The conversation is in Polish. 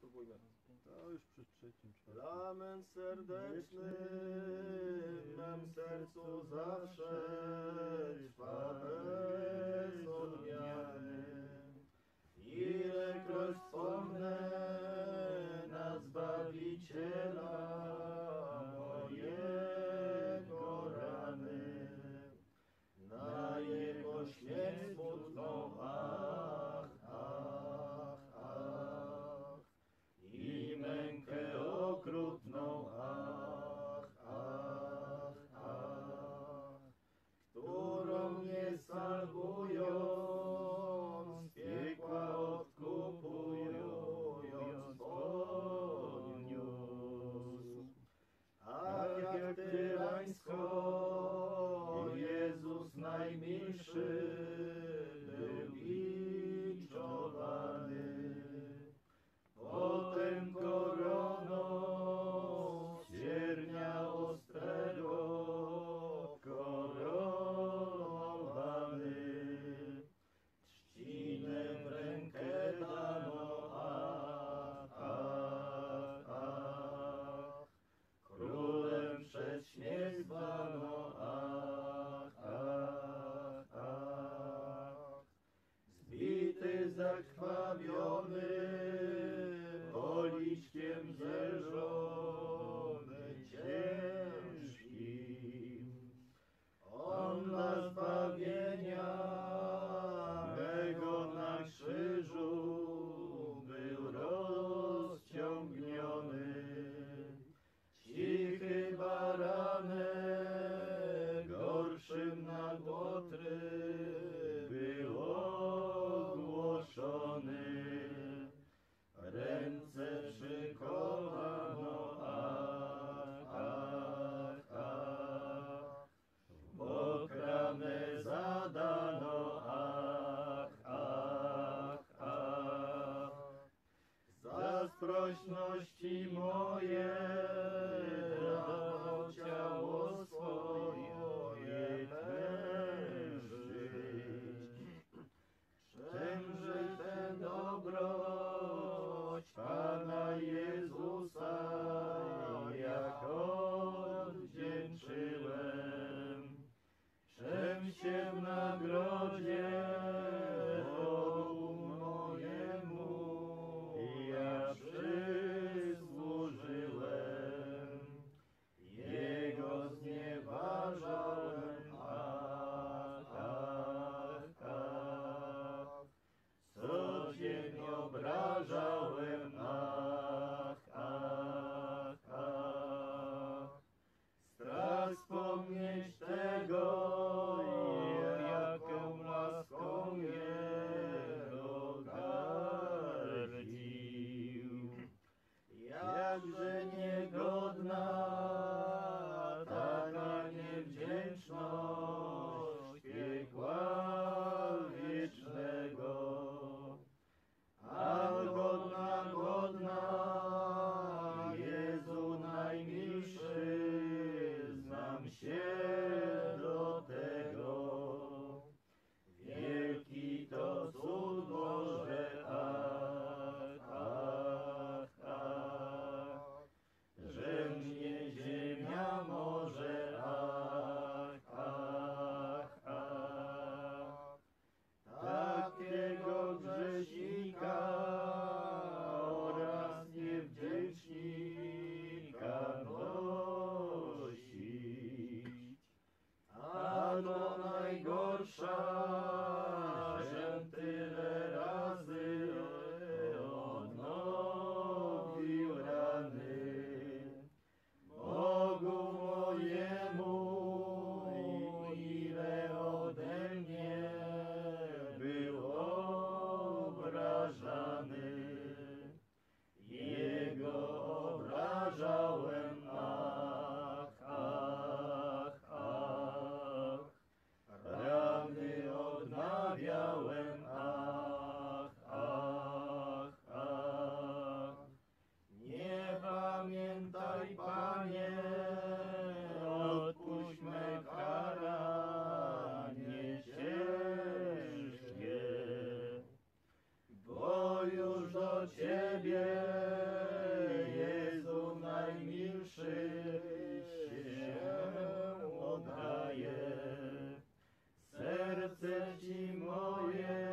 spróbujmy. To już przy trzecim. Lament serdeczny w mem sercu zawsze trwa bez odmiany. tyrańsko, Jezus najmilszy. zakrwawiony. głośności Oh. Ciebie, Jezu najmilszy, się oddaję. Serce Ci moje